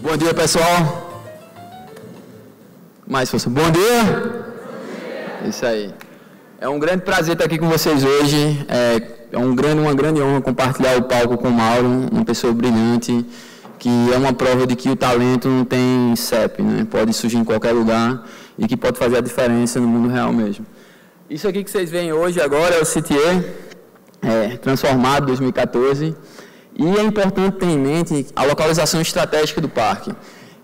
Bom dia, pessoal. Mais força. Bom dia. Bom dia. Isso aí. É um grande prazer estar aqui com vocês hoje. É, é um grande, uma grande honra compartilhar o palco com o Mauro, uma pessoa brilhante, que é uma prova de que o talento não tem CEP, né? Pode surgir em qualquer lugar e que pode fazer a diferença no mundo real mesmo. Isso aqui que vocês veem hoje agora é o CTE, é, transformado 2014. E é importante ter em mente a localização estratégica do parque.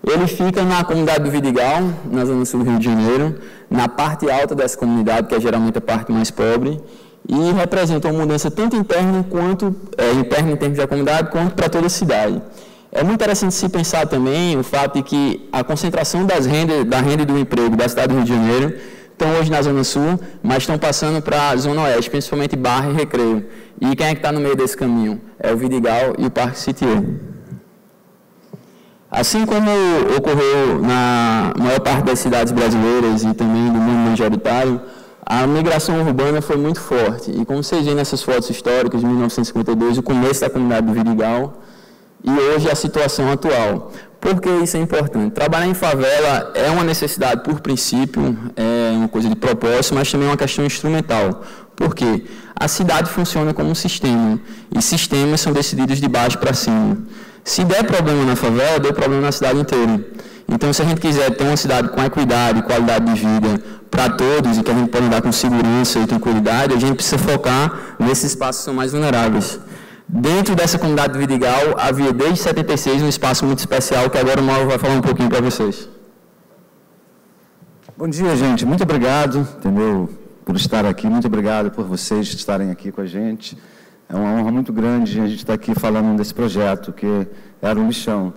Ele fica na comunidade do Vidigal, na zona sul do Rio de Janeiro, na parte alta dessa comunidade, que é geralmente a parte mais pobre, e representa uma mudança tanto interna quanto é, interna em termos da comunidade, quanto para toda a cidade. É muito interessante se pensar também o fato de que a concentração das rendas, da renda e do emprego da cidade do Rio de Janeiro estão hoje na Zona Sul, mas estão passando para a Zona Oeste, principalmente Barra e Recreio. E quem é que está no meio desse caminho? É o Vidigal e o Parque Citier. Assim como ocorreu na maior parte das cidades brasileiras e também no mundo majoritário, a migração urbana foi muito forte. E como vocês veem nessas fotos históricas de 1952, o começo da comunidade do Vidigal e hoje a situação atual. Por que isso é importante? Trabalhar em favela é uma necessidade por princípio, é uma coisa de propósito, mas também é uma questão instrumental. Por quê? A cidade funciona como um sistema, e sistemas são decididos de baixo para cima. Se der problema na favela, deu problema na cidade inteira. Então, se a gente quiser ter uma cidade com equidade, qualidade de vida para todos, e que a gente pode andar com segurança e tranquilidade, a gente precisa focar nesses espaços que são mais vulneráveis. Dentro dessa comunidade do Vidigal, havia desde 76 um espaço muito especial que agora o Mauro vai falar um pouquinho para vocês. Bom dia, gente. Muito obrigado, entendeu, por estar aqui. Muito obrigado por vocês estarem aqui com a gente. É uma honra muito grande a gente estar aqui falando desse projeto, que era um lixão.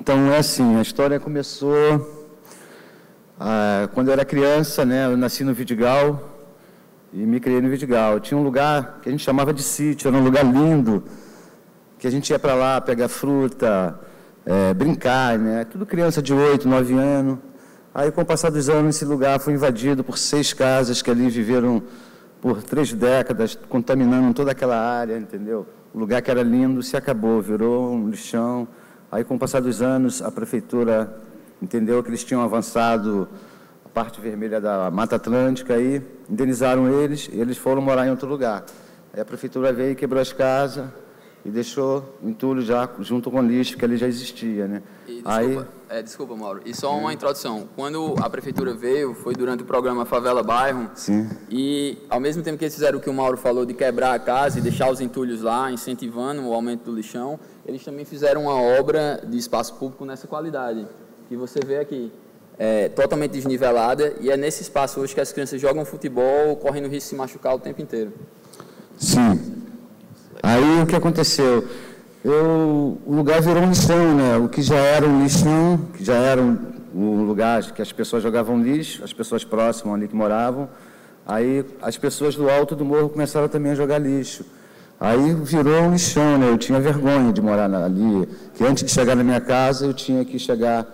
Então, é assim, a história começou ah, quando eu era criança, né? Eu nasci no Vidigal, e me criei no Vidigal. Tinha um lugar que a gente chamava de sítio, era um lugar lindo, que a gente ia para lá pegar fruta, é, brincar, né? Tudo criança de 8, 9 anos. Aí, com o passar dos anos, esse lugar foi invadido por seis casas que ali viveram por três décadas, contaminando toda aquela área, entendeu? O lugar que era lindo se acabou, virou um lixão. Aí, com o passar dos anos, a prefeitura entendeu que eles tinham avançado parte vermelha da Mata Atlântica aí, indenizaram eles e eles foram morar em outro lugar. Aí a prefeitura veio e quebrou as casas e deixou entulho já junto com o lixo que ali já existia, né? E, desculpa, aí, é, desculpa, Mauro. E só uma introdução. Quando a prefeitura veio, foi durante o programa Favela Bairro. Sim. E ao mesmo tempo que eles fizeram o que o Mauro falou de quebrar a casa e deixar os entulhos lá, incentivando o aumento do lixão, eles também fizeram uma obra de espaço público nessa qualidade que você vê aqui é, totalmente desnivelada e é nesse espaço hoje que as crianças jogam futebol, correndo risco de se machucar o tempo inteiro. Sim. Aí o que aconteceu? Eu, o lugar virou um lixão, né? O que já era um lixão, que já era um, um lugar que as pessoas jogavam lixo, as pessoas próximas ali que moravam, aí as pessoas do alto do morro começaram também a jogar lixo. Aí virou um lixão, né? Eu tinha vergonha de morar ali, que antes de chegar na minha casa eu tinha que chegar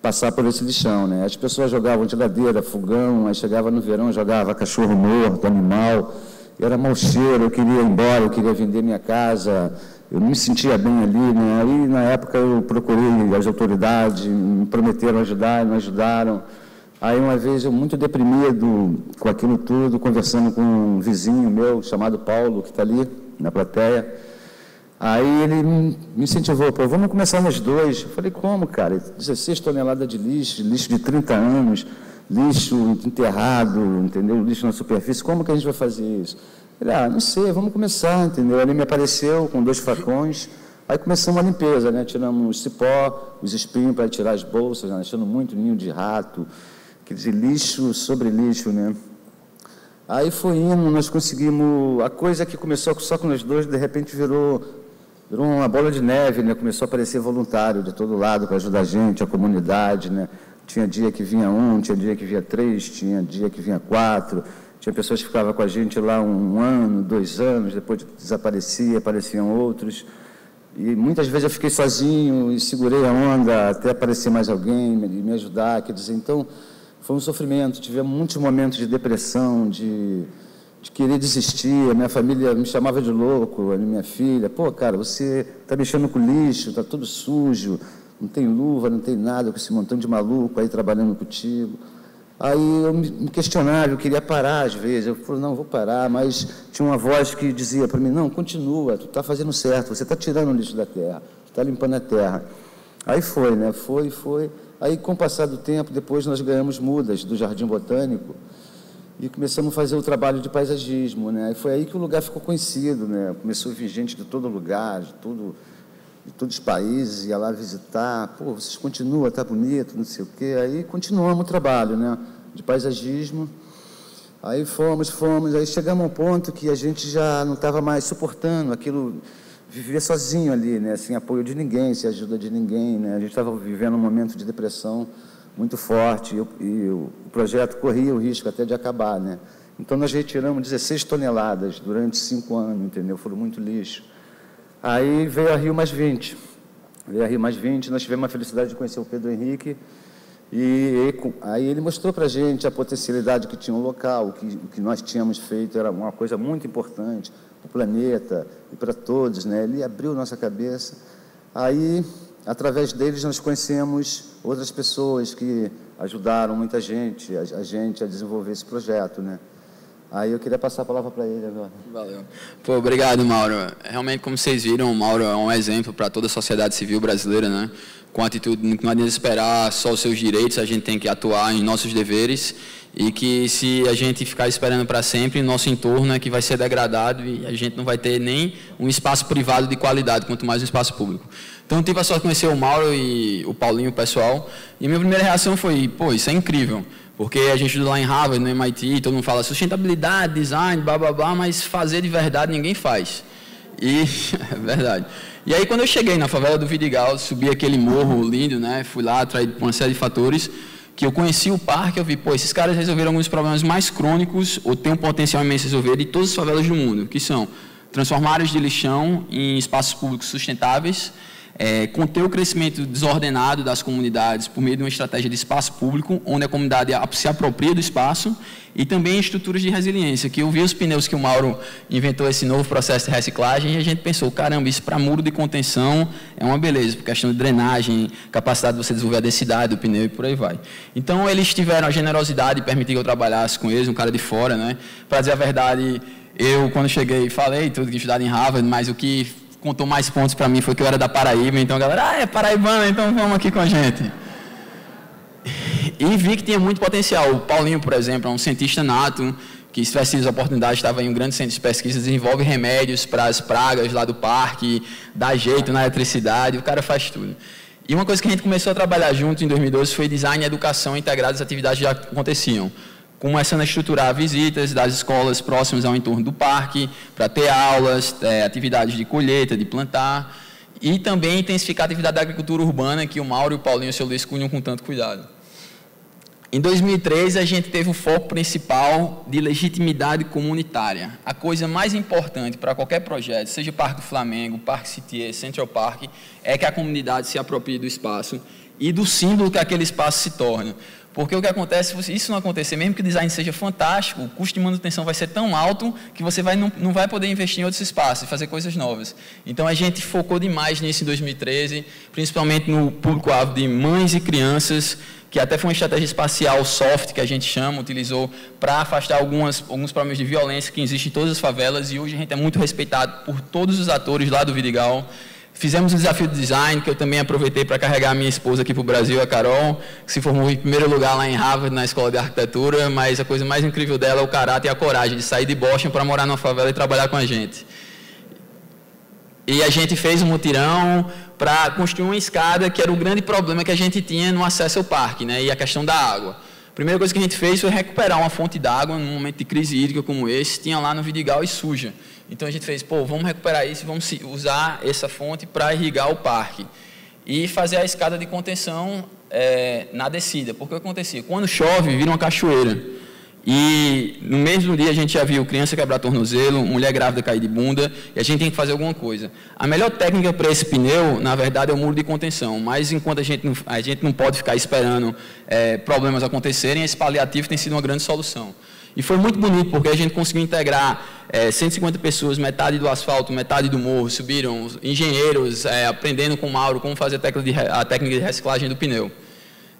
passar por esse lixão, né? As pessoas jogavam geladeira, fogão, aí chegava no verão, jogava cachorro morto, animal, era mau cheiro, eu queria ir embora, eu queria vender minha casa, eu não me sentia bem ali, né? Aí, na época, eu procurei as autoridades, me prometeram ajudar, não ajudaram. Aí, uma vez, eu muito deprimido com aquilo tudo, conversando com um vizinho meu, chamado Paulo, que está ali na plateia, Aí ele me incentivou, pô, vamos começar nós dois. Eu falei, como, cara? 16 toneladas de lixo, lixo de 30 anos, lixo enterrado, entendeu? Lixo na superfície, como que a gente vai fazer isso? Ele, ah, não sei, vamos começar, entendeu? Ele me apareceu com dois facões, aí começamos a limpeza, né? Tiramos o cipó, os espinhos para tirar as bolsas, né? achando muito ninho de rato, quer dizer, lixo sobre lixo, né? Aí foi indo, nós conseguimos, a coisa que começou só com nós dois, de repente virou Virou uma bola de neve, né? Começou a aparecer voluntário de todo lado para ajudar a gente, a comunidade, né? Tinha dia que vinha um, tinha dia que vinha três, tinha dia que vinha quatro. Tinha pessoas que ficavam com a gente lá um ano, dois anos, depois desaparecia, apareciam outros. E muitas vezes eu fiquei sozinho e segurei a onda até aparecer mais alguém e me ajudar. Quer dizer, então, foi um sofrimento. Tivemos muitos momentos de depressão, de de querer desistir, a minha família me chamava de louco, a minha filha, pô, cara, você está mexendo com lixo, está tudo sujo, não tem luva, não tem nada, com esse montão de maluco aí trabalhando contigo. Aí eu me questionava, eu queria parar às vezes. Eu falei, não, vou parar, mas tinha uma voz que dizia para mim, não, continua, tu está fazendo certo, você está tirando o lixo da terra, tu está limpando a terra. Aí foi, né? Foi, foi. Aí, com o passar do tempo, depois nós ganhamos mudas do Jardim Botânico e começamos a fazer o trabalho de paisagismo, né? E foi aí que o lugar ficou conhecido, né? Começou a vir gente de todo lugar, de todo de todos os países, ia lá visitar, pô, vocês continuam, tá bonito, não sei o quê. Aí continuamos o trabalho, né, de paisagismo. Aí fomos, fomos, aí chegamos a um ponto que a gente já não estava mais suportando aquilo, viver sozinho ali, né, sem apoio de ninguém, sem ajuda de ninguém, né. A gente estava vivendo um momento de depressão muito forte e, e o projeto corria o risco até de acabar, né. Então nós retiramos 16 toneladas durante cinco anos, entendeu? Foram muito lixo. Aí veio a Rio Mais 20. Veio a Rio Mais 20, nós tivemos a felicidade de conhecer o Pedro Henrique. E aí ele mostrou para a gente a potencialidade que tinha o local, o que, o que nós tínhamos feito era uma coisa muito importante para o planeta e para todos. Né? Ele abriu nossa cabeça. Aí, através deles, nós conhecemos outras pessoas que ajudaram muita gente, a, a gente a desenvolver esse projeto. Né? Aí eu queria passar a palavra para ele agora. Valeu. Pô, obrigado, Mauro. Realmente, como vocês viram, o Mauro é um exemplo para toda a sociedade civil brasileira, né? Com atitude, não adianta esperar só os seus direitos, a gente tem que atuar em nossos deveres e que se a gente ficar esperando para sempre, nosso entorno é que vai ser degradado e a gente não vai ter nem um espaço privado de qualidade, quanto mais um espaço público. Então, tive a sorte de conhecer o Mauro e o Paulinho, o pessoal, e minha primeira reação foi, pô, isso é incrível. Porque a gente lá em Harvard, no MIT, todo mundo fala sustentabilidade, design, blá blá blá, mas fazer de verdade ninguém faz. E é verdade. E aí quando eu cheguei na favela do Vidigal, subi aquele morro lindo, né? Fui lá atraído por uma série de fatores que eu conheci o parque, eu vi, pô, esses caras resolveram alguns problemas mais crônicos ou têm um potencial imenso de resolver de todas as favelas do mundo, que são transformar áreas de lixão em espaços públicos sustentáveis, é, conter o crescimento desordenado das comunidades por meio de uma estratégia de espaço público, onde a comunidade se apropria do espaço, e também estruturas de resiliência, que eu vi os pneus que o Mauro inventou esse novo processo de reciclagem, e a gente pensou, caramba, isso para muro de contenção é uma beleza, por questão de drenagem, capacidade de você desenvolver a densidade do pneu e por aí vai. Então, eles tiveram a generosidade de permitir que eu trabalhasse com eles, um cara de fora, né? Para dizer a verdade, eu, quando cheguei, falei tudo que estudado em Harvard, mas o que contou mais pontos para mim foi que eu era da Paraíba, então a galera, ah, é paraibano, então vamos aqui com a gente. E vi que tinha muito potencial. O Paulinho, por exemplo, é um cientista nato, que se tivesse tido oportunidade, estava em um grande centro de pesquisa, desenvolve remédios para as pragas lá do parque, dá jeito na eletricidade, o cara faz tudo. E uma coisa que a gente começou a trabalhar junto em 2012 foi design e educação integradas às atividades que já aconteciam começando a estruturar visitas das escolas próximas ao entorno do parque, para ter aulas, é, atividades de colheita, de plantar, e também intensificar a atividade da agricultura urbana, que o Mauro o Paulinho e o seu Luiz cuidam com tanto cuidado. Em 2013, a gente teve o foco principal de legitimidade comunitária. A coisa mais importante para qualquer projeto, seja Parque do Flamengo, Parque Citier, Central Park, é que a comunidade se aproprie do espaço e do símbolo que aquele espaço se torna. Porque o que acontece, se isso não acontecer, mesmo que o design seja fantástico, o custo de manutenção vai ser tão alto que você vai, não, não vai poder investir em outros espaços e fazer coisas novas. Então a gente focou demais nisso em 2013, principalmente no público-alvo de mães e crianças, que até foi uma estratégia espacial soft que a gente chama, utilizou para afastar algumas, alguns problemas de violência que existem em todas as favelas e hoje a gente é muito respeitado por todos os atores lá do Vidigal. Fizemos um desafio de design, que eu também aproveitei para carregar a minha esposa aqui para o Brasil, a Carol, que se formou em primeiro lugar lá em Harvard, na escola de arquitetura, mas a coisa mais incrível dela é o caráter e a coragem de sair de Boston para morar numa favela e trabalhar com a gente. E a gente fez um mutirão para construir uma escada, que era o grande problema que a gente tinha no acesso ao parque, né, e a questão da água. Primeira coisa que a gente fez foi recuperar uma fonte d'água num momento de crise hídrica como esse, tinha lá no Vidigal e suja. Então a gente fez, pô, vamos recuperar isso, vamos usar essa fonte para irrigar o parque e fazer a escada de contenção é, na descida. Porque o que acontecia? Quando chove, vira uma cachoeira. E no mesmo dia a gente já viu criança quebrar tornozelo, mulher grávida cair de bunda, e a gente tem que fazer alguma coisa. A melhor técnica para esse pneu, na verdade, é o muro de contenção, mas enquanto a gente não, a gente não pode ficar esperando é, problemas acontecerem, esse paliativo tem sido uma grande solução. E foi muito bonito, porque a gente conseguiu integrar é, 150 pessoas, metade do asfalto, metade do morro, subiram engenheiros é, aprendendo com o Mauro como fazer a de, a técnica de reciclagem do pneu.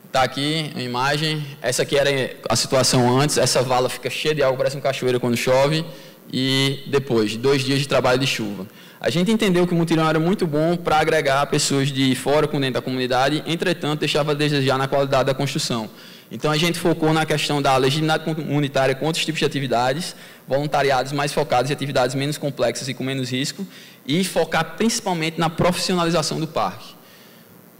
Está aqui a imagem. Essa aqui era a situação antes. Essa vala fica cheia de água, parece um cachoeira quando chove. E depois, dois dias de trabalho de chuva. A gente entendeu que o mutirão era muito bom para agregar pessoas de fora com dentro da comunidade, entretanto, deixava a desejar na qualidade da construção. Então, a gente focou na questão da legitimidade comunitária com outros tipos de atividades, voluntariados mais focados em atividades menos complexas e com menos risco, e focar principalmente na profissionalização do parque.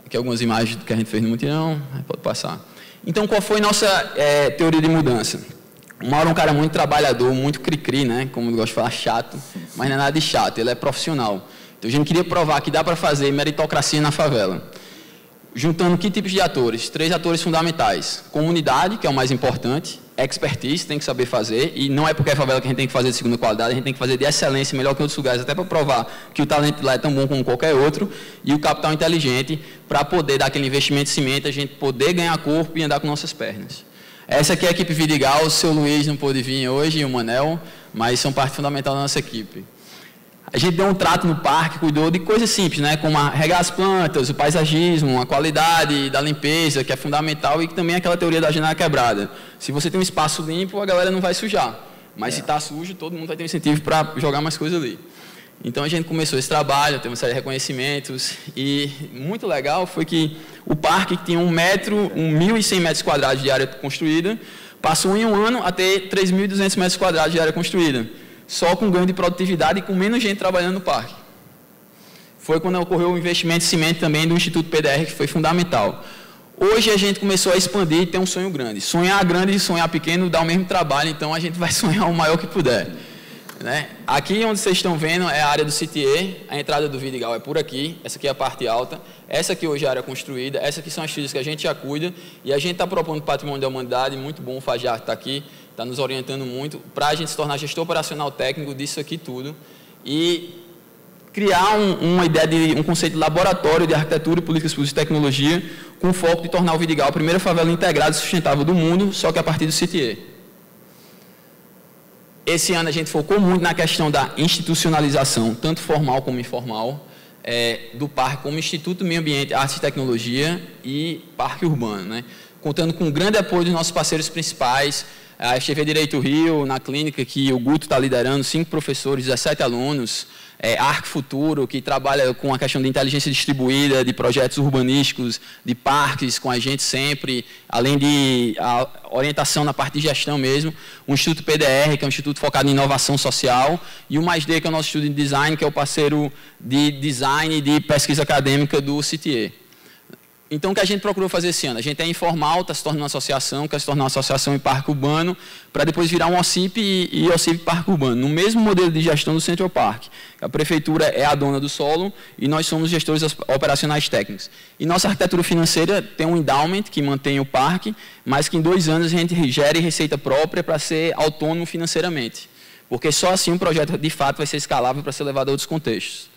Aqui algumas imagens do que a gente fez no mutirão, pode passar. Então, qual foi nossa é, teoria de mudança? O Mauro é um cara muito trabalhador, muito cri-cri, né? Como eu gosto de falar, chato, mas não é nada de chato, ele é profissional. Então, a gente queria provar que dá para fazer meritocracia na favela juntando que tipos de atores? Três atores fundamentais. Comunidade, que é o mais importante, expertise, tem que saber fazer, e não é porque é favela que a gente tem que fazer de segunda qualidade, a gente tem que fazer de excelência, melhor que outros lugares, até para provar que o talento lá é tão bom como qualquer outro, e o capital inteligente, para poder dar aquele investimento de cimento, a gente poder ganhar corpo e andar com nossas pernas. Essa aqui é a equipe Vidigal, o seu Luiz não pôde vir hoje, e o Manel, mas são parte fundamental da nossa equipe. A gente deu um trato no parque, cuidou de coisas simples, né? como a regar as plantas, o paisagismo, a qualidade da limpeza, que é fundamental, e também aquela teoria da janela quebrada. Se você tem um espaço limpo, a galera não vai sujar. Mas é. se está sujo, todo mundo vai ter um incentivo para jogar mais coisa ali. Então a gente começou esse trabalho, teve uma série de reconhecimentos, e muito legal foi que o parque, que tinha um metro, um 1.100 metros quadrados de área construída, passou em um ano a ter 3.200 metros quadrados de área construída só com ganho de produtividade e com menos gente trabalhando no parque. Foi quando ocorreu o investimento em cimento também do Instituto PDR, que foi fundamental. Hoje a gente começou a expandir e ter um sonho grande. Sonhar grande e sonhar pequeno dá o mesmo trabalho, então a gente vai sonhar o maior que puder. Né? Aqui onde vocês estão vendo é a área do CTE, a entrada do Vidigal é por aqui, essa aqui é a parte alta, essa aqui hoje é a área construída, essa aqui são as trilhas que a gente já cuida, e a gente está propondo patrimônio da humanidade, muito bom o Fajar está aqui, está nos orientando muito para a gente se tornar gestor operacional técnico disso aqui tudo e criar um, uma ideia de um conceito de laboratório de arquitetura e políticas públicas de tecnologia com o foco de tornar o Vidigal a primeira favela integrada e sustentável do mundo, só que a partir do CTE. Esse ano a gente focou muito na questão da institucionalização, tanto formal como informal, é, do parque como Instituto Meio Ambiente, Arte e Tecnologia e Parque Urbano, né? contando com o grande apoio dos nossos parceiros principais, a FGV Direito Rio, na clínica que o Guto está liderando, cinco professores, 17 alunos. É, Arc Futuro, que trabalha com a questão de inteligência distribuída, de projetos urbanísticos, de parques, com a gente sempre, além de orientação na parte de gestão mesmo. O Instituto PDR, que é um instituto focado em inovação social. E o Mais D, que é o nosso estudo de design, que é o parceiro de design e de pesquisa acadêmica do CITIE. Então, o que a gente procurou fazer esse ano? A gente é informal, está se tornando uma associação, quer se tornar uma associação em parque urbano, para depois virar um OCIP e, e OCIP Parque Urbano, no mesmo modelo de gestão do Central Park. A prefeitura é a dona do solo e nós somos gestores operacionais técnicos. E nossa arquitetura financeira tem um endowment que mantém o parque, mas que em dois anos a gente gere receita própria para ser autônomo financeiramente. Porque só assim o projeto, de fato, vai ser escalável para ser levado a outros contextos.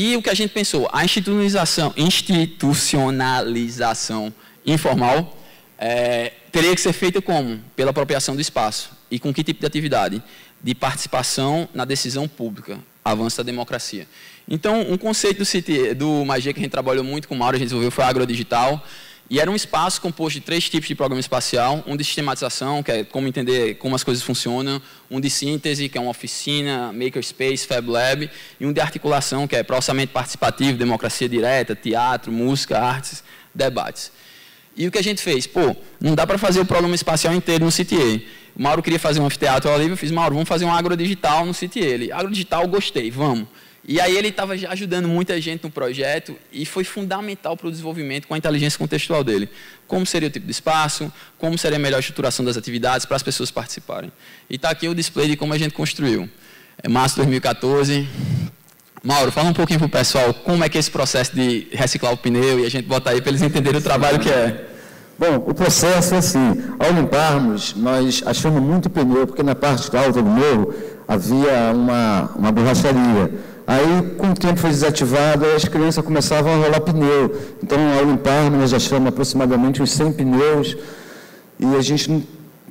E o que a gente pensou? A institucionalização, institucionalização informal é, teria que ser feita como? Pela apropriação do espaço. E com que tipo de atividade? De participação na decisão pública, avanço da democracia. Então, um conceito do, do Magia que a gente trabalhou muito com o Mauro, a gente desenvolveu, foi agrodigital. E era um espaço composto de três tipos de programa espacial, um de sistematização, que é como entender como as coisas funcionam, um de síntese, que é uma oficina, makerspace, fab lab, e um de articulação, que é processamento participativo, democracia direta, teatro, música, artes, debates. E o que a gente fez? Pô, não dá para fazer o programa espacial inteiro no CTA. O Mauro queria fazer um anfiteatro ao eu fiz, Mauro, vamos fazer um agrodigital no CTA. Ele, agrodigital, gostei, vamos. E aí ele estava ajudando muita gente no projeto e foi fundamental para o desenvolvimento com a inteligência contextual dele. Como seria o tipo de espaço, como seria a melhor estruturação das atividades para as pessoas participarem. E está aqui o display de como a gente construiu. É março de 2014. Mauro, fala um pouquinho para o pessoal como é que é esse processo de reciclar o pneu e a gente botar aí para eles entenderem o trabalho que é. Bom, o processo é assim, ao limparmos, nós achamos muito pneu, porque na parte alta do morro havia uma, uma borracharia. Aí, com o tempo foi desativado, as crianças começavam a rolar pneu. Então, ao limparmos, nós achamos aproximadamente uns 100 pneus, e a gente não,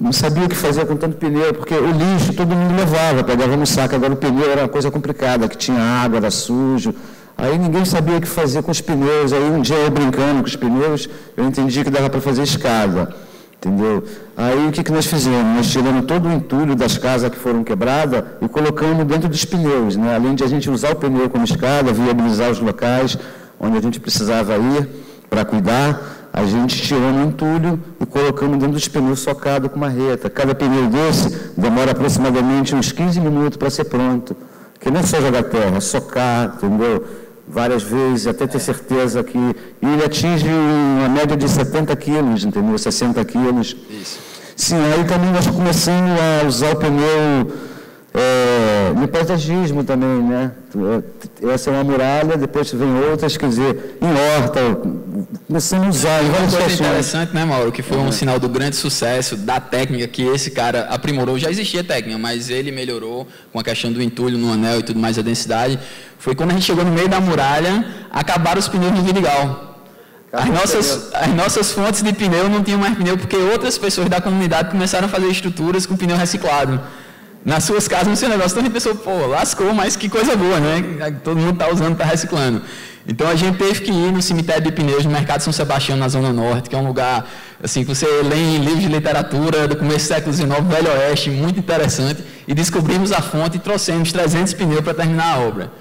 não sabia o que fazer com tanto pneu, porque o lixo todo mundo levava, pegava no saco, agora o pneu era uma coisa complicada, que tinha água, era sujo, Aí ninguém sabia o que fazer com os pneus. Aí um dia eu brincando com os pneus, eu entendi que dava para fazer escada. Entendeu? Aí o que, que nós fizemos? Nós tiramos todo o entulho das casas que foram quebradas e colocamos dentro dos pneus. Né? Além de a gente usar o pneu como escada, viabilizar os locais onde a gente precisava ir para cuidar, a gente tirou o entulho e colocamos dentro dos pneus socado com uma reta. Cada pneu desse demora aproximadamente uns 15 minutos para ser pronto. Que não é só jogar terra, é socar, entendeu? Várias vezes, até ter certeza que. E ele atinge uma média de 70 quilos, entendeu? 60 quilos. Isso. Sim, aí também nós começamos a usar o pneu é, no paisagismo também, né? Essa é uma muralha, depois vem outras, quer dizer, em horta, começando a usar em várias Uma coisa interessante, né, Mauro, que foi um sinal do grande sucesso da técnica que esse cara aprimorou. Já existia técnica, mas ele melhorou com a questão do entulho no anel e tudo mais, a densidade. Foi quando a gente chegou no meio da muralha, acabaram os pneus no Vidigal. As nossas, as nossas fontes de pneu não tinham mais pneu porque outras pessoas da comunidade começaram a fazer estruturas com pneu reciclado. Nas suas casas não tinha negócio. Então a gente pensou, pô, lascou, mas que coisa boa, né? Todo mundo está usando, está reciclando. Então a gente teve que ir no cemitério de pneus no Mercado São Sebastião, na Zona Norte, que é um lugar assim que você lê em livros de literatura do começo do século XIX, Velho Oeste, muito interessante, e descobrimos a fonte e trouxemos 300 pneus para terminar a obra.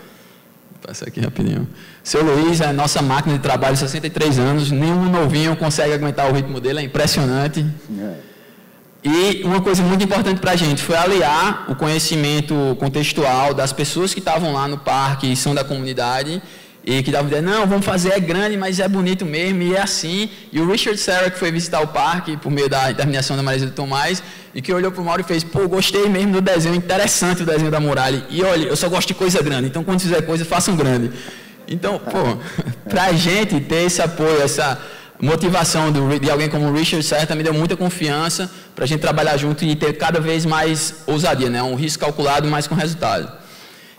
Vou passar aqui rapidinho. Seu Luiz, a nossa máquina de trabalho, 63 anos, nenhum novinho consegue aguentar o ritmo dele, é impressionante. É. E uma coisa muito importante para a gente foi aliar o conhecimento contextual das pessoas que estavam lá no parque e são da comunidade e que estavam dizendo, não, vamos fazer, é grande, mas é bonito mesmo, e é assim. E o Richard Serra, que foi visitar o parque por meio da interminação da Marisa do Tomás, e que olhou para o Mauro e fez, pô, gostei mesmo do desenho, interessante o desenho da muralha. E olha, eu só gosto de coisa grande, então quando fizer coisa, façam grande. Então, pô, para a gente ter esse apoio, essa motivação do, de alguém como o Richard Serra me deu muita confiança para a gente trabalhar junto e ter cada vez mais ousadia, né? um risco calculado, mas com resultado.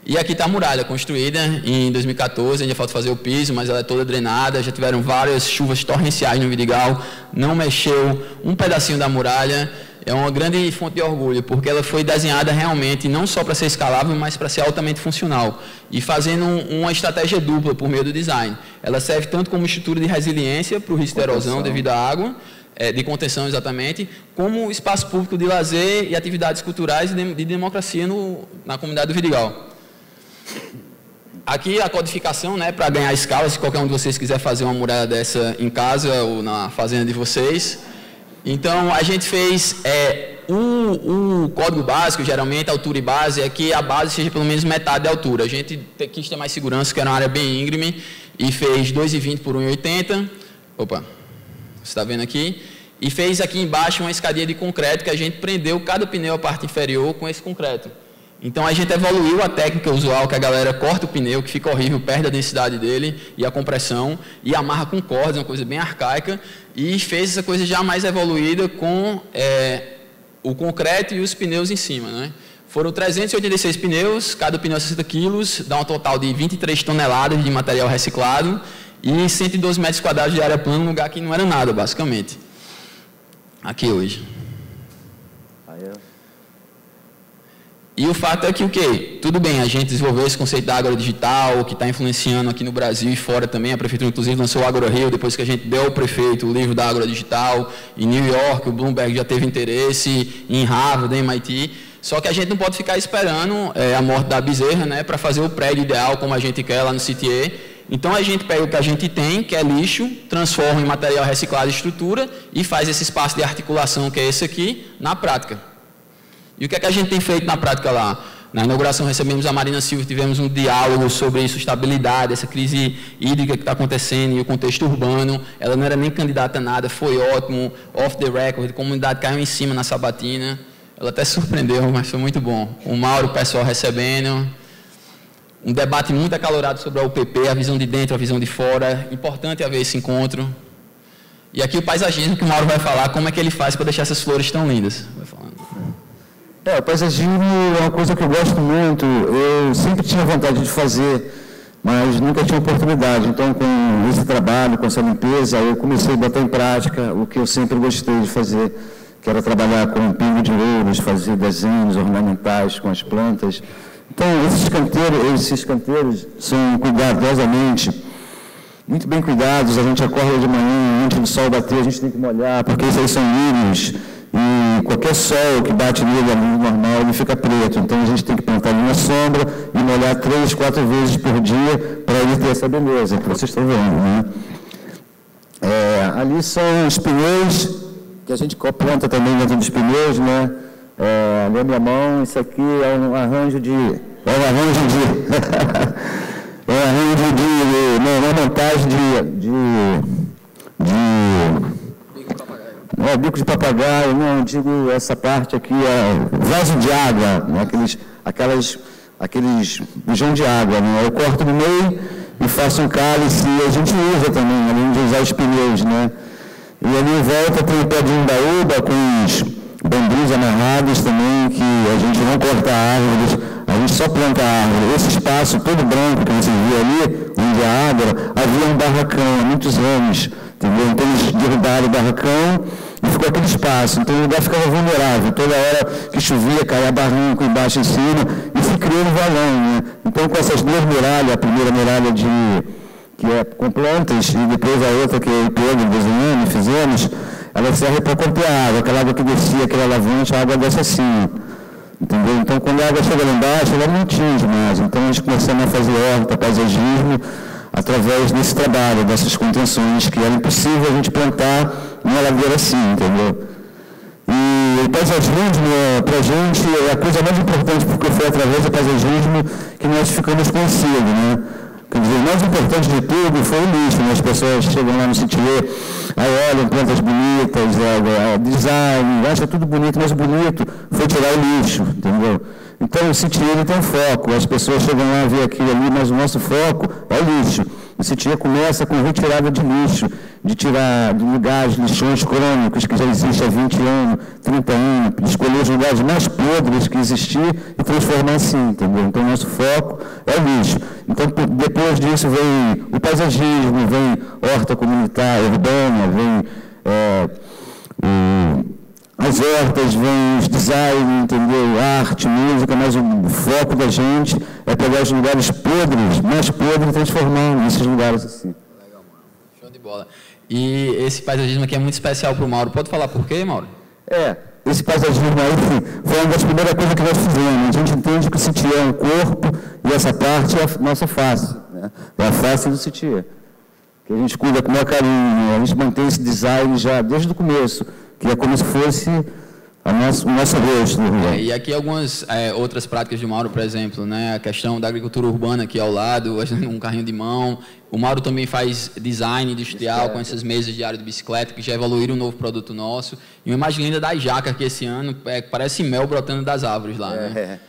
E aqui está a muralha, construída em 2014, ainda falta fazer o piso, mas ela é toda drenada, já tiveram várias chuvas torrenciais no Vidigal, não mexeu um pedacinho da muralha, é uma grande fonte de orgulho, porque ela foi desenhada realmente não só para ser escalável, mas para ser altamente funcional. E fazendo um, uma estratégia dupla por meio do design. Ela serve tanto como estrutura de resiliência para o risco de erosão devido à água, é, de contenção exatamente, como espaço público de lazer e atividades culturais e de, de democracia no, na comunidade do Vidigal. Aqui a codificação, né, para ganhar escala, se qualquer um de vocês quiser fazer uma muralha dessa em casa ou na fazenda de vocês, então, a gente fez é, o, o, código básico, geralmente, a altura e base, é que a base seja pelo menos metade da altura. A gente quis ter mais segurança, que era uma área bem íngreme, e fez 2,20 por 1,80. Opa, você está vendo aqui? E fez aqui embaixo uma escadinha de concreto, que a gente prendeu cada pneu a parte inferior com esse concreto. Então a gente evoluiu a técnica usual que a galera corta o pneu, que fica horrível, perde a densidade dele e a compressão, e amarra com cordas, uma coisa bem arcaica, e fez essa coisa já mais evoluída com é, o concreto e os pneus em cima. Né? Foram 386 pneus, cada pneu 60 quilos, dá um total de 23 toneladas de material reciclado e 112 metros quadrados de área plana, um lugar que não era nada, basicamente. Aqui hoje. E o fato é que o quê? Tudo bem, a gente desenvolveu esse conceito da agro digital, que está influenciando aqui no Brasil e fora também. A prefeitura, inclusive, lançou o Agro Rio, depois que a gente deu ao prefeito o livro da agro digital. Em New York, o Bloomberg já teve interesse, em Harvard, em MIT. Só que a gente não pode ficar esperando é, a morte da bezerra né, para fazer o prédio ideal como a gente quer lá no CTA. Então a gente pega o que a gente tem, que é lixo, transforma em material reciclado e estrutura e faz esse espaço de articulação que é esse aqui na prática. E o que é que a gente tem feito na prática lá? Na inauguração recebemos a Marina Silva, tivemos um diálogo sobre sustentabilidade, essa crise hídrica que está acontecendo e o contexto urbano. Ela não era nem candidata a nada, foi ótimo, off the record, a comunidade caiu em cima na sabatina. Ela até surpreendeu, mas foi muito bom. O Mauro, o pessoal recebendo. Um debate muito acalorado sobre a UPP, a visão de dentro, a visão de fora. Importante haver esse encontro. E aqui o paisagismo que o Mauro vai falar, como é que ele faz para deixar essas flores tão lindas. É, o paisagismo é uma coisa que eu gosto muito. Eu sempre tinha vontade de fazer, mas nunca tinha oportunidade. Então, com esse trabalho, com essa limpeza, eu comecei a botar em prática o que eu sempre gostei de fazer, que era trabalhar com pingo de louros, fazer desenhos ornamentais com as plantas. Então, esses canteiros, esses canteiros são cuidadosamente muito bem cuidados, a gente acorda de manhã, antes do sol bater, a gente tem que molhar, porque esses aí são lírios, qualquer sol que bate nele, luz normal, ele fica preto. Então a gente tem que plantar ali na sombra e molhar três, quatro vezes por dia para ele ter essa beleza que vocês estão vendo. Né? É, ali são os pneus, que a gente planta também dentro dos pneus, né? É, ali a minha mão, isso aqui é um arranjo de. É um arranjo de. é uma rede de, uma montagem de, de, de é, bico de papagaio, não, digo essa parte aqui, é vaso de água, né, aqueles, aquelas, aqueles bujão de água, né, eu corto no meio e faço um cálice a gente usa também, além de usar os pneus, né, e ali em volta tem o pé de umbaúba com os bambus amarrados também, que a gente não corta árvores, a gente só planta árvore. Esse espaço todo branco que você viu ali, onde a água, havia um barracão há muitos anos, entendeu? Então eles derrubaram o barracão ficou aquele espaço. Então o lugar ficava vulnerável. Toda hora que chovia, caía barranco embaixo em cima, e se criou um valão. Né? Então com essas duas muralhas, a primeira muralha de que é com plantas, e depois a outra que eu e Pedro desenhamos, fizemos, ela serve para aquela água que descia, aquela alavanca, a água desce assim. Entendeu? Então, quando a água chega lá embaixo, ela não atinge mais. Então, a gente começou a fazer horta, paisagismo, através desse trabalho, dessas contenções, que era impossível a gente plantar uma ladeira assim, entendeu? E o paisagismo, para a gente, é a coisa mais importante, porque foi através do paisagismo que nós ficamos conhecidos, né? Quer dizer, o mais importante de tudo foi o lixo, né? As pessoas chegam lá no Citier, aí olham plantas bonitas, é, é, design, acha tudo bonito, mas bonito foi tirar o lixo, entendeu? Então o Citier tem um foco, as pessoas chegam lá ver aquilo ali, mas o nosso foco é o lixo. O CITIA começa com retirada de lixo, de tirar de lugares, lixões crônicos que já existem há 20 anos, 30 anos, escolher os lugares mais podres que existir e transformar assim, entendeu? Então, nosso foco é o lixo. Então, depois disso vem o paisagismo, vem horta comunitária, urbana, vem é, o as hortas, vêm os design, entendeu? Arte, música, mas o foco da gente é pegar os lugares podres, mais podres, e transformar nesses lugares assim. Legal, Mauro. Show de bola. E esse paisagismo aqui é muito especial para o Mauro. Pode falar por quê, Mauro? É, esse paisagismo aí foi uma das primeiras coisas que nós fizemos. A gente entende que o sitiê é um corpo e essa parte é a nossa face. Né? É a face do sitiê. Que a gente cuida com o maior carinho. A gente mantém esse design já desde o começo que é como se fosse nosso, o nosso rosto. É, e aqui algumas é, outras práticas de Mauro, por exemplo, né? a questão da agricultura urbana aqui ao lado, um carrinho de mão. O Mauro também faz design industrial com essas mesas de área de bicicleta, que já evoluíram um novo produto nosso. E uma imagem linda da jaca que esse ano é, parece mel brotando das árvores lá. Né?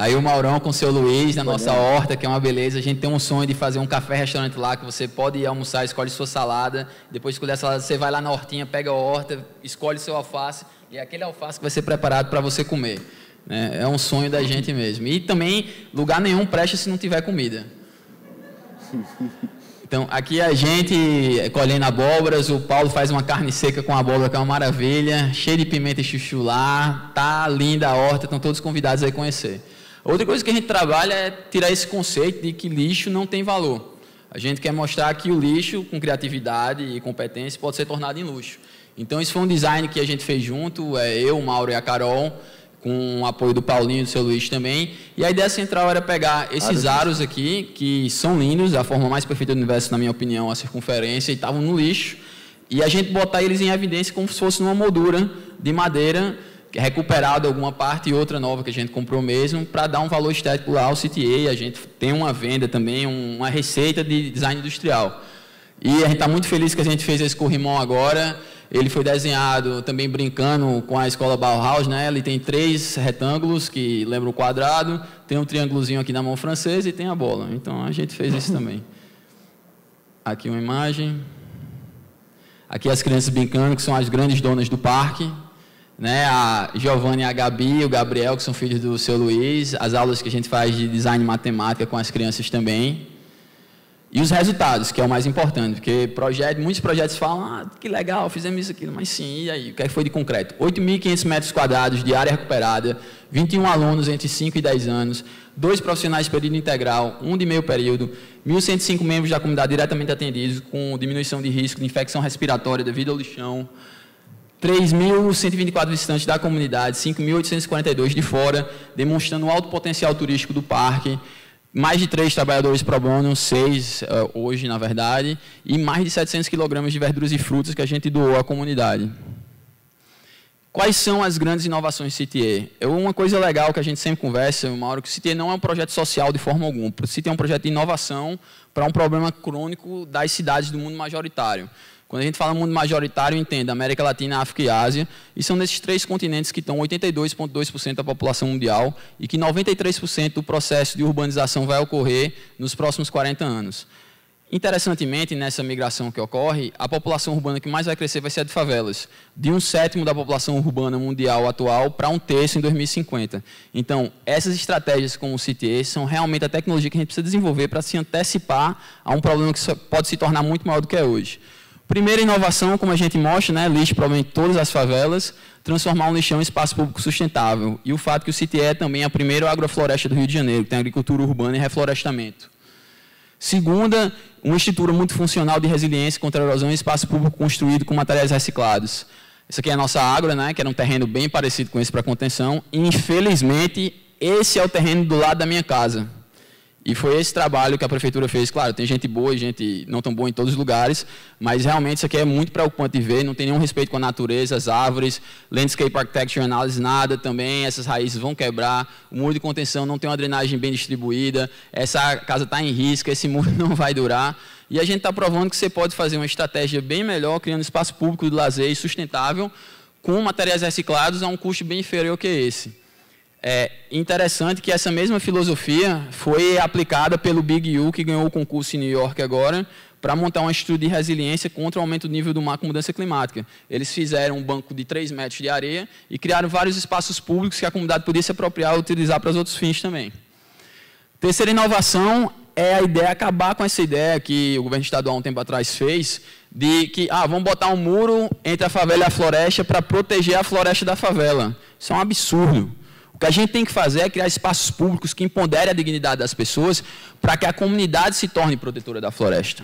É. Aí o Maurão com o seu Luiz na nossa horta, que é uma beleza. A gente tem um sonho de fazer um café-restaurante lá, que você pode ir almoçar, escolhe sua salada. Depois de escolher a salada, você vai lá na hortinha, pega a horta, escolhe seu alface. E é aquele alface que vai ser preparado para você comer. Né? É um sonho da gente mesmo. E também, lugar nenhum presta se não tiver comida. Então, aqui a gente colhendo abóboras, o Paulo faz uma carne seca com abóbora, que é uma maravilha, cheio de pimenta e chuchu lá, tá linda a horta, estão todos convidados a conhecer. Outra coisa que a gente trabalha é tirar esse conceito de que lixo não tem valor. A gente quer mostrar que o lixo, com criatividade e competência, pode ser tornado em luxo. Então, esse foi um design que a gente fez junto, é, eu, o Mauro e a Carol, com o apoio do Paulinho e do seu Luiz também. E a ideia central era pegar esses aros aqui, que são lindos, a forma mais perfeita do universo, na minha opinião, a circunferência, e estavam no lixo, e a gente botar eles em evidência como se fosse numa moldura de madeira recuperado alguma parte e outra nova que a gente comprou mesmo para dar um valor estético ao CTA. A gente tem uma venda também, uma receita de design industrial. E a gente está muito feliz que a gente fez esse corrimão agora. Ele foi desenhado também brincando com a escola Bauhaus, né? Ele tem três retângulos que lembram o quadrado, tem um triângulozinho aqui na mão francesa e tem a bola. Então a gente fez isso também. Aqui uma imagem. Aqui as crianças brincando, que são as grandes donas do parque. Né? A Giovanna e a Gabi, o Gabriel, que são filhos do seu Luiz. As aulas que a gente faz de design matemática com as crianças também. E os resultados, que é o mais importante, porque projeto, muitos projetos falam, ah, que legal, fizemos isso, aquilo, mas sim, e aí, o que, é foi de concreto? 8.500 metros quadrados de área recuperada, 21 alunos entre 5 e 10 anos, dois profissionais de período integral, um de meio período, 1.105 membros da comunidade diretamente atendidos, com diminuição de risco de infecção respiratória devido ao lixão, 3.124 visitantes da comunidade, 5.842 de fora, demonstrando o alto potencial turístico do parque, mais de três trabalhadores pro bono, seis uh, hoje, na verdade, e mais de 700 quilogramas de verduras e frutas que a gente doou à comunidade. Quais são as grandes inovações do CTA? É uma coisa legal que a gente sempre conversa, Mauro, que o CTA não é um projeto social de forma alguma. O CTA é um projeto de inovação para um problema crônico das cidades do mundo majoritário. Quando a gente fala mundo majoritário, entenda América Latina, África e Ásia, e são nesses três continentes que estão 82,2% da população mundial e que 93% do processo de urbanização vai ocorrer nos próximos 40 anos. Interessantemente, nessa migração que ocorre, a população urbana que mais vai crescer vai ser a de favelas, de um sétimo da população urbana mundial atual para um terço em 2050. Então, essas estratégias como o CTE são realmente a tecnologia que a gente precisa desenvolver para se antecipar a um problema que pode se tornar muito maior do que é hoje. Primeira inovação, como a gente mostra, né, lixo provavelmente todas as favelas, transformar um lixão em espaço público sustentável. E o fato que o CITE é também a primeira agrofloresta do Rio de Janeiro, que tem agricultura urbana e reflorestamento. Segunda, uma estrutura muito funcional de resiliência contra a erosão em espaço público construído com materiais reciclados. Essa aqui é a nossa água, né, que era um terreno bem parecido com esse para contenção. E, infelizmente, esse é o terreno do lado da minha casa. E foi esse trabalho que a prefeitura fez. Claro, tem gente boa e gente não tão boa em todos os lugares, mas realmente isso aqui é muito preocupante de ver. Não tem nenhum respeito com a natureza, as árvores, landscape architecture análise, nada também. Essas raízes vão quebrar. O muro de contenção não tem uma drenagem bem distribuída. Essa casa está em risco, esse muro não vai durar. E a gente está provando que você pode fazer uma estratégia bem melhor, criando espaço público de lazer e sustentável, com materiais reciclados a um custo bem inferior que esse. É interessante que essa mesma filosofia foi aplicada pelo Big U, que ganhou o concurso em New York agora, para montar um estudo de resiliência contra o aumento do nível do mar com mudança climática. Eles fizeram um banco de 3 metros de areia e criaram vários espaços públicos que a comunidade podia se apropriar e utilizar para os outros fins também. Terceira inovação é a ideia, acabar com essa ideia que o governo estadual um tempo atrás fez, de que ah, vamos botar um muro entre a favela e a floresta para proteger a floresta da favela. Isso é um absurdo. O que a gente tem que fazer é criar espaços públicos que empoderem a dignidade das pessoas para que a comunidade se torne protetora da floresta.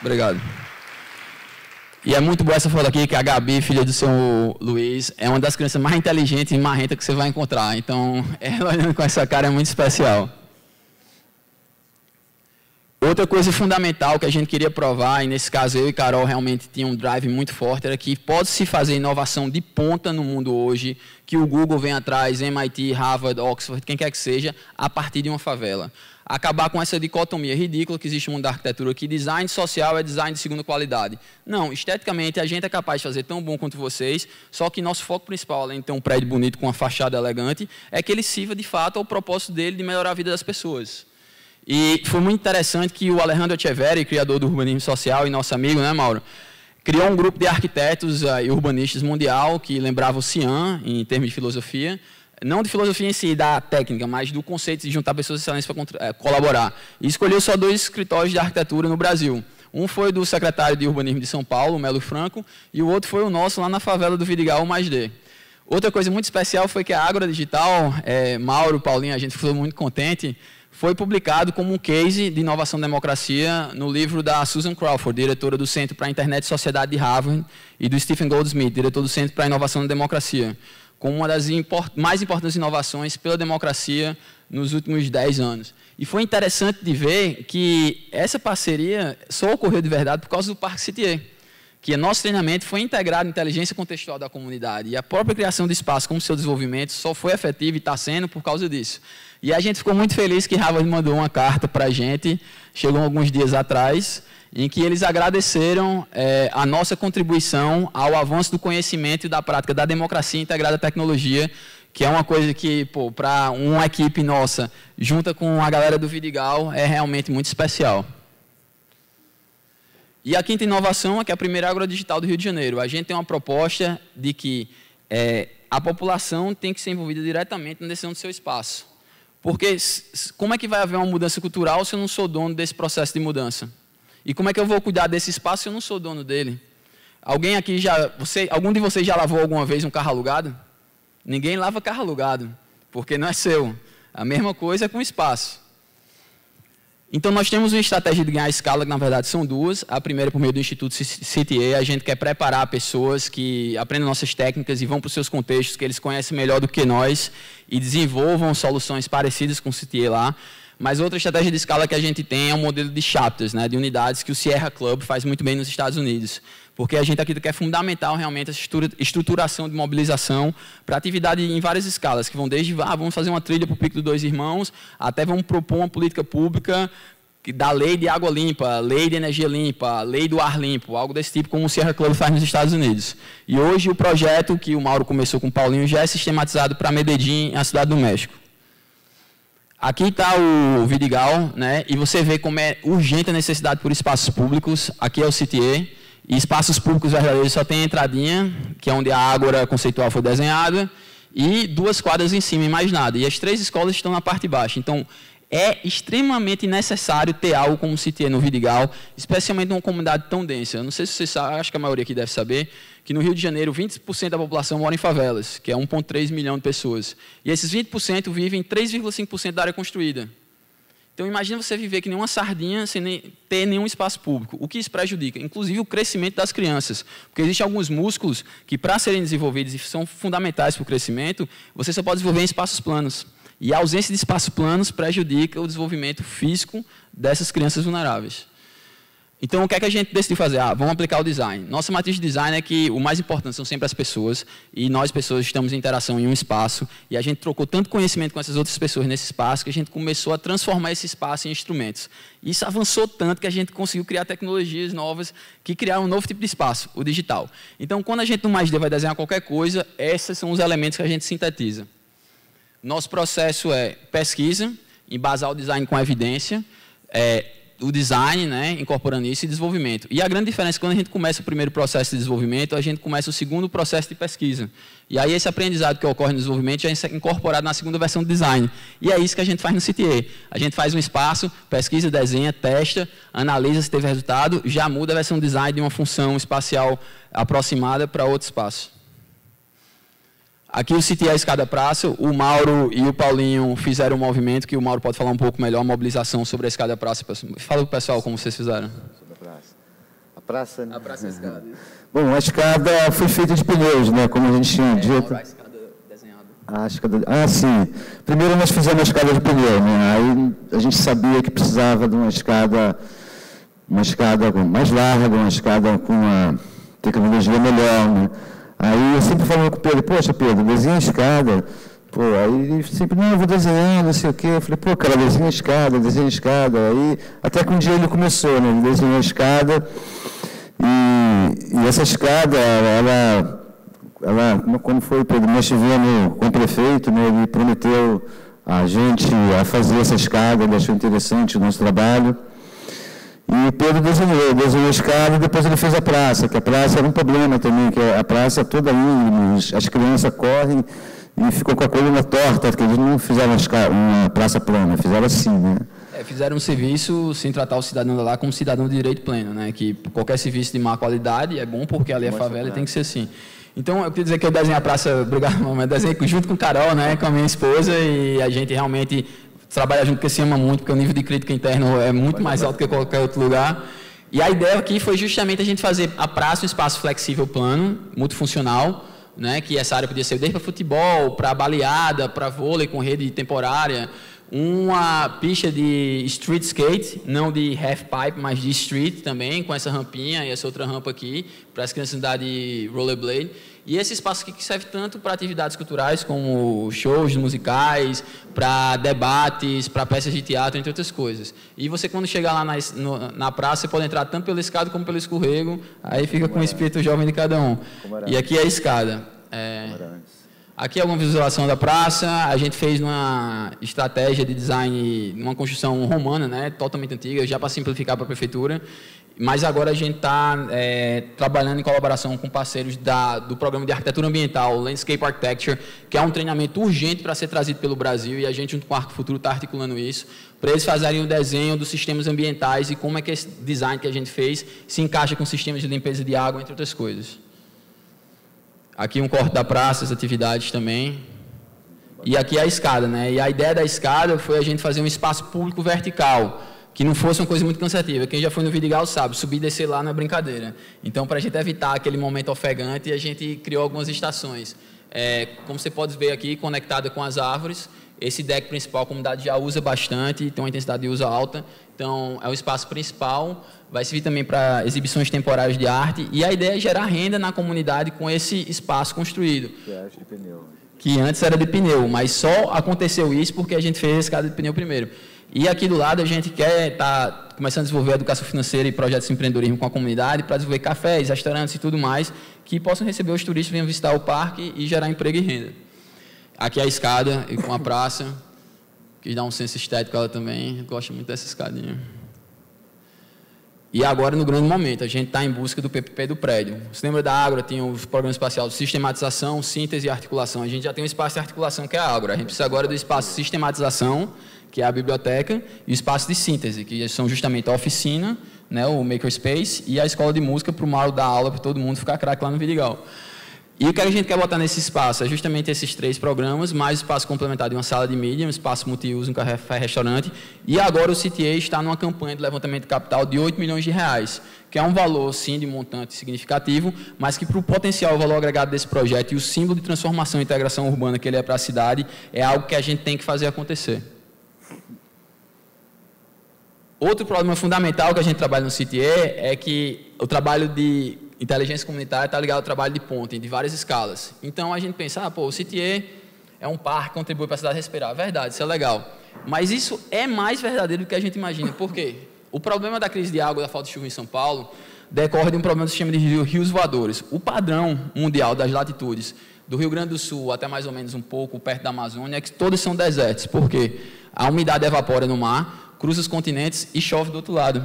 Obrigado. E é muito boa essa foto aqui, que a Gabi, filha do seu Luiz, é uma das crianças mais inteligentes e marrentas que você vai encontrar. Então, ela olhando com essa cara é muito especial. Outra coisa fundamental que a gente queria provar, e nesse caso eu e Carol realmente tinham um drive muito forte, era que pode-se fazer inovação de ponta no mundo hoje, que o Google vem atrás, MIT, Harvard, Oxford, quem quer que seja, a partir de uma favela. Acabar com essa dicotomia ridícula que existe no mundo da arquitetura, que design social é design de segunda qualidade. Não, esteticamente a gente é capaz de fazer tão bom quanto vocês, só que nosso foco principal, além de ter um prédio bonito com uma fachada elegante, é que ele sirva de fato ao propósito dele de melhorar a vida das pessoas. E foi muito interessante que o Alejandro Echeverri, criador do urbanismo social e nosso amigo, né, Mauro, criou um grupo de arquitetos uh, e urbanistas mundial que lembrava o CIAN em termos de filosofia, não de filosofia em si, da técnica, mas do conceito de juntar pessoas de excelência para uh, colaborar. E escolheu só dois escritórios de arquitetura no Brasil. Um foi do secretário de urbanismo de São Paulo, Melo Franco, e o outro foi o nosso lá na favela do Vidigal, Mais D. Outra coisa muito especial foi que a Ágora Digital, é, Mauro, Paulinho, a gente ficou muito contente, foi publicado como um case de inovação e democracia no livro da Susan Crawford, diretora do Centro para a Internet e Sociedade de Harvard, e do Stephen Goldsmith, diretor do Centro para a Inovação e Democracia, como uma das import mais importantes inovações pela democracia nos últimos 10 anos. E foi interessante de ver que essa parceria só ocorreu de verdade por causa do Parque Citier que nosso treinamento foi integrado à inteligência contextual da comunidade. E a própria criação do espaço como seu desenvolvimento só foi efetivo e está sendo por causa disso. E a gente ficou muito feliz que Harvard mandou uma carta para a gente, chegou alguns dias atrás, em que eles agradeceram é, a nossa contribuição ao avanço do conhecimento e da prática da democracia integrada à tecnologia, que é uma coisa que, para uma equipe nossa, junta com a galera do Vidigal, é realmente muito especial. E a quinta inovação é que é a primeira digital do Rio de Janeiro. A gente tem uma proposta de que é, a população tem que ser envolvida diretamente na decisão do seu espaço. Porque como é que vai haver uma mudança cultural se eu não sou dono desse processo de mudança? E como é que eu vou cuidar desse espaço se eu não sou dono dele? Alguém aqui já, você, algum de vocês já lavou alguma vez um carro alugado? Ninguém lava carro alugado, porque não é seu. A mesma coisa com espaço. Então, nós temos uma estratégia de ganhar escala, que na verdade são duas. A primeira, por meio do Instituto CTA, a gente quer preparar pessoas que aprendam nossas técnicas e vão para os seus contextos, que eles conhecem melhor do que nós, e desenvolvam soluções parecidas com o CTA lá. Mas outra estratégia de escala que a gente tem é um modelo de chapters, né, de unidades que o Sierra Club faz muito bem nos Estados Unidos. Porque a gente aqui quer fundamental realmente essa estruturação de mobilização para atividade em várias escalas, que vão desde, ah, vamos fazer uma trilha para o Pico dos Dois Irmãos, até vamos propor uma política pública da lei de água limpa, lei de energia limpa, lei do ar limpo, algo desse tipo, como o Sierra Club faz nos Estados Unidos. E hoje o projeto que o Mauro começou com o Paulinho já é sistematizado para Medellín, a cidade do México. Aqui está o Vidigal, né? e você vê como é urgente a necessidade por espaços públicos. Aqui é o CTA, e espaços públicos verdadeiros só tem a entradinha, que é onde a ágora conceitual foi desenhada, e duas quadras em cima e mais nada. E as três escolas estão na parte baixa. Então, é extremamente necessário ter algo como o CTA no Vidigal, especialmente numa comunidade tão densa. Eu não sei se vocês sabem, acho que a maioria aqui deve saber, que no Rio de Janeiro 20% da população mora em favelas, que é 1,3 milhão de pessoas. E esses 20% vivem em 3,5% da área construída. Então imagina você viver que nem uma sardinha sem nem, ter nenhum espaço público. O que isso prejudica? Inclusive o crescimento das crianças. Porque existem alguns músculos que, para serem desenvolvidos e são fundamentais para o crescimento, você só pode desenvolver em espaços planos. E a ausência de espaços planos prejudica o desenvolvimento físico dessas crianças vulneráveis. Então, o que é que a gente decidiu fazer? Ah, vamos aplicar o design. Nossa matriz de design é que o mais importante são sempre as pessoas, e nós, pessoas, estamos em interação em um espaço, e a gente trocou tanto conhecimento com essas outras pessoas nesse espaço, que a gente começou a transformar esse espaço em instrumentos. Isso avançou tanto que a gente conseguiu criar tecnologias novas que criaram um novo tipo de espaço, o digital. Então, quando a gente no Mais D vai desenhar qualquer coisa, esses são os elementos que a gente sintetiza. Nosso processo é pesquisa, embasar o design com evidência, é, o design, né, incorporando isso, e desenvolvimento. E a grande diferença é que quando a gente começa o primeiro processo de desenvolvimento, a gente começa o segundo processo de pesquisa. E aí esse aprendizado que ocorre no desenvolvimento já é incorporado na segunda versão do design. E é isso que a gente faz no CTA. A gente faz um espaço, pesquisa, desenha, testa, analisa se teve resultado, já muda a versão design de uma função espacial aproximada para outro espaço. Aqui eu citei a escada praça, o Mauro e o Paulinho fizeram um movimento que o Mauro pode falar um pouco melhor, a mobilização sobre a escada praça. Fala para o pessoal como vocês fizeram. Sobre a praça. A praça, né? A praça é a escada. Bom, a escada foi feita de pneus, né? Como a gente tinha é, dito. a escada desenhada. A escada... Ah, sim. Primeiro nós fizemos a escada de pneu, né? Aí a gente sabia que precisava de uma escada, uma escada mais larga, uma escada com uma tecnologia melhor, né? Aí eu sempre falava com o Pedro, poxa Pedro, desenha a escada. Pô, aí ele sempre, não, eu vou desenhar, não sei o quê. Eu falei, pô, cara, desenha a escada, desenha a escada. Aí, até que um dia ele começou, né? Ele desenhou a escada. E, e essa escada, ela, ela, quando foi, Pedro, nós estivemos com o prefeito, né? Ele prometeu a gente a fazer essa escada, ele achou interessante o nosso trabalho. E Pedro desenhou, desenhou a escada e depois ele fez a praça, que a praça era um problema também, que a praça toda aí, as crianças correm e ficou com a coluna torta, porque eles não fizeram uma praça plana, fizeram assim, né? É, fizeram um serviço sem tratar o cidadão lá como cidadão de direito pleno, né? Que qualquer serviço de má qualidade é bom porque ali é favela e tem que ser assim. Então, eu queria dizer que eu desenhei a praça, obrigado, mamãe, desenhei junto com o Carol, né, com a minha esposa, e a gente realmente trabalha junto porque se ama muito, porque o nível de crítica interno é muito mais alto que qualquer outro lugar. E a ideia aqui foi justamente a gente fazer a praça um espaço flexível plano, multifuncional, né, que essa área podia ser desde para futebol, para baleada, para vôlei com rede temporária, uma pista de street skate, não de half pipe, mas de street também, com essa rampinha e essa outra rampa aqui, para as crianças andar de rollerblade. E esse espaço aqui que serve tanto para atividades culturais, como shows musicais, para debates, para peças de teatro, entre outras coisas. E você, quando chegar lá na, no, na praça, você pode entrar tanto pela escada como pelo escorrego, aí fica com o espírito jovem de cada um. E aqui é a escada. É, Aqui é alguma visualização da praça. A gente fez uma estratégia de design, uma construção romana, né, totalmente antiga, já para simplificar para a prefeitura. Mas agora a gente está é, trabalhando em colaboração com parceiros da, do programa de arquitetura ambiental, Landscape Architecture, que é um treinamento urgente para ser trazido pelo Brasil e a gente, junto com o Arco Futuro, está articulando isso, para eles fazerem o desenho dos sistemas ambientais e como é que esse design que a gente fez se encaixa com sistemas de limpeza de água, entre outras coisas. Aqui um corte da praça, as atividades também. E aqui a escada, né? E a ideia da escada foi a gente fazer um espaço público vertical, que não fosse uma coisa muito cansativa. Quem já foi no Vidigal sabe, subir e descer lá não é brincadeira. Então, para a gente evitar aquele momento ofegante, a gente criou algumas estações. É, como você pode ver aqui, conectada com as árvores, esse deck principal a comunidade já usa bastante, tem uma intensidade de uso alta. Então, é o espaço principal, vai servir também para exibições temporárias de arte. E a ideia é gerar renda na comunidade com esse espaço construído. Que antes era de pneu, mas só aconteceu isso porque a gente fez a escada de pneu primeiro. E aqui do lado a gente quer estar tá começando a desenvolver educação financeira e projetos de empreendedorismo com a comunidade para desenvolver cafés, restaurantes e tudo mais que possam receber os turistas que venham visitar o parque e gerar emprego e renda. Aqui é a escada e com a praça. Quis dar um senso estético ela também. Gosto muito dessa escadinha. E agora, no grande momento, a gente está em busca do PPP do prédio. Você lembra da Ágora? Tinha o programa espacial de sistematização, síntese e articulação. A gente já tem um espaço de articulação, que é a Ágora. A gente precisa agora do espaço de sistematização, que é a biblioteca, e o espaço de síntese, que são justamente a oficina, né, o makerspace, e a escola de música para o Mauro dar aula para todo mundo ficar craque lá no Vidigal. E o que a gente quer botar nesse espaço é justamente esses três programas, mais espaço complementar de uma sala de mídia, um espaço multiuso, um café-restaurante. E agora o CTA está numa campanha de levantamento de capital de 8 milhões de reais, que é um valor, sim, de montante significativo, mas que para o potencial, valor agregado desse projeto e o símbolo de transformação e integração urbana que ele é para a cidade, é algo que a gente tem que fazer acontecer. Outro problema fundamental que a gente trabalha no CTA é que o trabalho de inteligência comunitária está ligado ao trabalho de ponte, de várias escalas. Então a gente pensa, ah, pô, o CTA é um parque, contribui para a cidade respirar. Verdade, isso é legal. Mas isso é mais verdadeiro do que a gente imagina. Por quê? O problema da crise de água da falta de chuva em São Paulo decorre de um problema do sistema de rios voadores. O padrão mundial das latitudes do Rio Grande do Sul até mais ou menos um pouco perto da Amazônia é que todos são desertos. Por quê? A umidade evapora no mar, cruza os continentes e chove do outro lado.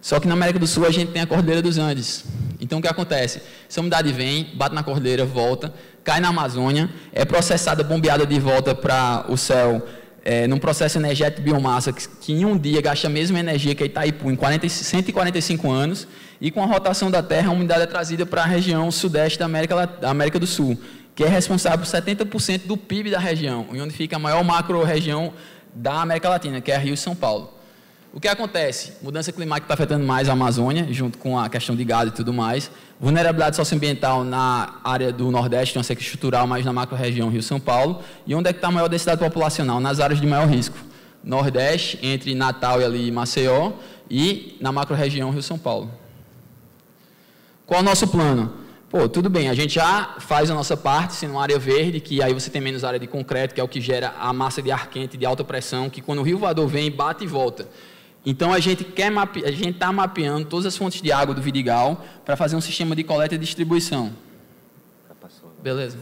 Só que na América do Sul a gente tem a Cordilheira dos Andes. Então o que acontece? Essa umidade vem, bate na cordilheira, volta, cai na Amazônia, é processada, bombeada de volta para o céu, é, num processo energético de biomassa que, que, em um dia gasta a mesma energia que Itaipu em 40, 145 anos, e com a rotação da Terra, a umidade é trazida para a região sudeste da América, da América do Sul, que é responsável por 70% do PIB da região, onde fica a maior macro-região da América Latina, que é Rio e São Paulo. O que acontece? Mudança climática está afetando mais a Amazônia, junto com a questão de gado e tudo mais. Vulnerabilidade socioambiental na área do Nordeste, uma seca estrutural, mais na macro-região Rio-São Paulo. E onde é que está a maior densidade populacional? Nas áreas de maior risco. Nordeste, entre Natal e ali Maceió, e na macro-região Rio-São Paulo. Qual é o nosso plano? Pô, tudo bem, a gente já faz a nossa parte, sendo uma área verde, que aí você tem menos área de concreto, que é o que gera a massa de ar quente de alta pressão, que quando o rio voador vem, bate e volta. Então a gente quer mape... a gente está mapeando todas as fontes de água do Vidigal para fazer um sistema de coleta e distribuição. Beleza.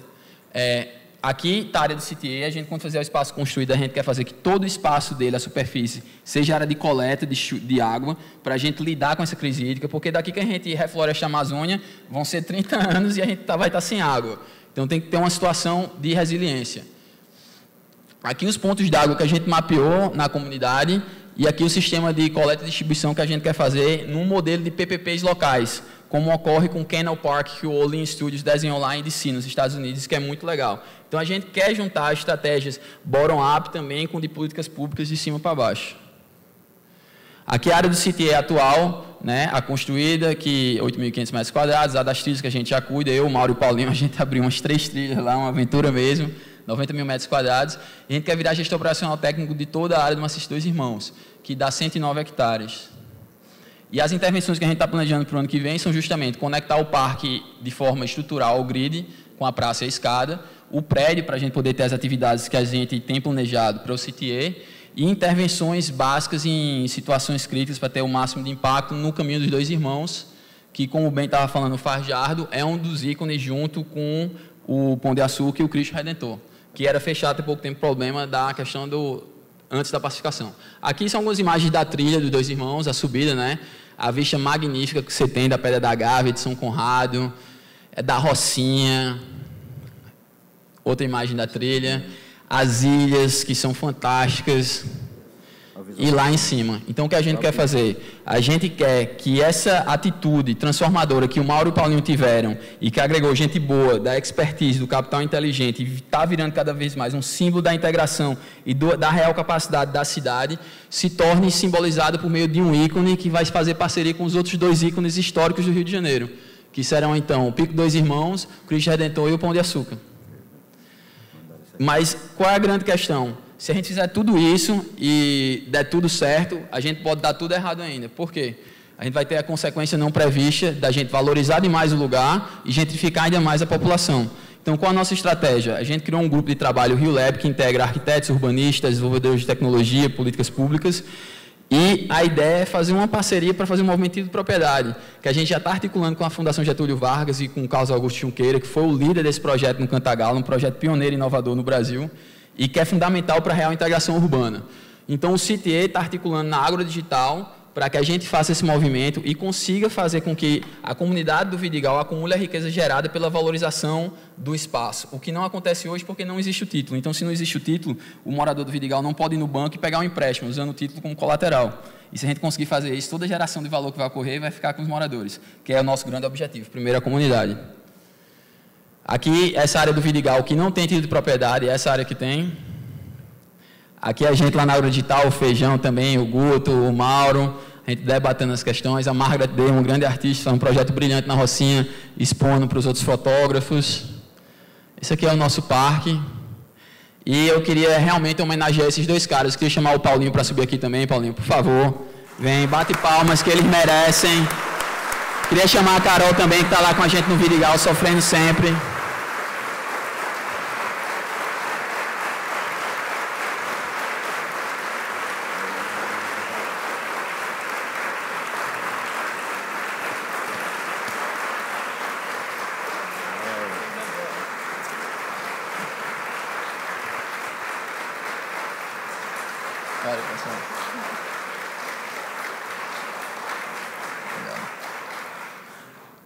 É, aqui está a área do CTA, a gente quando fazer o espaço construído, a gente quer fazer que todo o espaço dele, a superfície, seja área de coleta de, de água, para a gente lidar com essa crise hídrica, porque daqui que a gente refloresta a Amazônia, vão ser 30 anos e a gente tá, vai estar tá sem água. Então tem que ter uma situação de resiliência. Aqui os pontos de água que a gente mapeou na comunidade, e aqui o sistema de coleta e distribuição que a gente quer fazer num modelo de PPPs locais, como ocorre com Canal Park, que o Olin Studios desenhou lá em DC, nos Estados Unidos, que é muito legal. Então a gente quer juntar estratégias bottom-up também com de políticas públicas de cima para baixo. Aqui a área do CTE é atual, né, a construída, que 8.500 metros quadrados, a das trilhas que a gente já cuida, eu, Mauro e Paulinho, a gente abriu umas três trilhas lá, uma aventura mesmo, 90 mil metros quadrados, e a gente quer virar gestor operacional técnico de toda a área do Maciço Dois Irmãos que dá 109 hectares. E as intervenções que a gente está planejando para o ano que vem são justamente conectar o parque de forma estrutural ao grid, com a praça e a escada, o prédio para a gente poder ter as atividades que a gente tem planejado para o CTE, e intervenções básicas em situações críticas para ter o máximo de impacto no caminho dos dois irmãos, que, como bem estava falando o Farjardo, é um dos ícones junto com o Pão de Açúcar e o Cristo Redentor, que era fechado há pouco tempo problema da questão do antes da pacificação. Aqui são algumas imagens da trilha dos dois irmãos, a subida, né? A vista magnífica que você tem da Pedra da Gávea, de São Conrado, é da Rocinha. Outra imagem da trilha. As ilhas, que são fantásticas e lá em cima. Então, o que a gente quer fazer? A gente quer que essa atitude transformadora que o Mauro e o Paulinho tiveram e que agregou gente boa, da expertise, do capital inteligente, está virando cada vez mais um símbolo da integração e do, da real capacidade da cidade, se torne simbolizado por meio de um ícone que vai fazer parceria com os outros dois ícones históricos do Rio de Janeiro, que serão então o Pico Dois Irmãos, o Cristo Redentor e o Pão de Açúcar. Mas qual é a grande questão? Se a gente fizer tudo isso e der tudo certo, a gente pode dar tudo errado ainda. Por quê? A gente vai ter a consequência não prevista da gente valorizar demais o lugar e gentrificar ainda mais a população. Então, qual a nossa estratégia? A gente criou um grupo de trabalho, o Rio Lab, que integra arquitetos, urbanistas, desenvolvedores de tecnologia, políticas públicas. E a ideia é fazer uma parceria para fazer um movimento de propriedade, que a gente já está articulando com a Fundação Getúlio Vargas e com o Carlos Augusto Junqueira, que foi o líder desse projeto no Cantagalo, um projeto pioneiro e inovador no Brasil e que é fundamental para a real integração urbana. Então, o CITE está articulando na agrodigital para que a gente faça esse movimento e consiga fazer com que a comunidade do Vidigal acumule a riqueza gerada pela valorização do espaço, o que não acontece hoje porque não existe o título. Então, se não existe o título, o morador do Vidigal não pode ir no banco e pegar um empréstimo usando o título como colateral. E se a gente conseguir fazer isso, toda a geração de valor que vai ocorrer vai ficar com os moradores, que é o nosso grande objetivo, primeiro a comunidade. Aqui, essa área do Vidigal que não tem de propriedade, essa área que tem. Aqui a gente lá na Aura Digital, o Feijão também, o Guto, o Mauro, a gente debatendo as questões. A Margaret Day, um grande artista, um projeto brilhante na Rocinha, expondo para os outros fotógrafos. Esse aqui é o nosso parque. E eu queria realmente homenagear esses dois caras. Eu queria chamar o Paulinho para subir aqui também. Paulinho, por favor. Vem, bate palmas que eles merecem. Queria chamar a Carol também, que está lá com a gente no Vidigal, sofrendo sempre.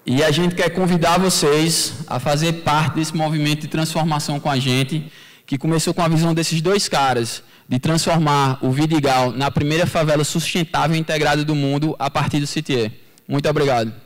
E a gente quer convidar vocês a fazer parte desse movimento de transformação com a gente, que começou com a visão desses dois caras, de transformar o Vidigal na primeira favela sustentável e integrada do mundo a partir do CITIE. Muito obrigado.